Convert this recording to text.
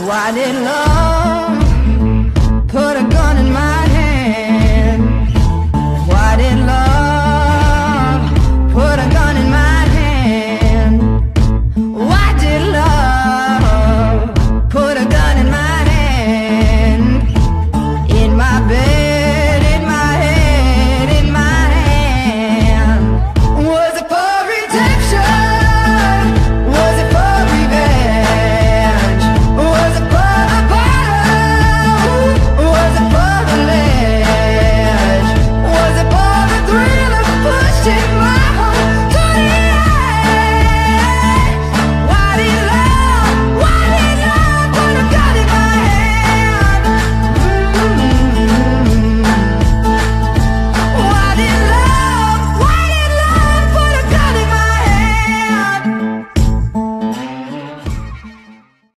Why did love?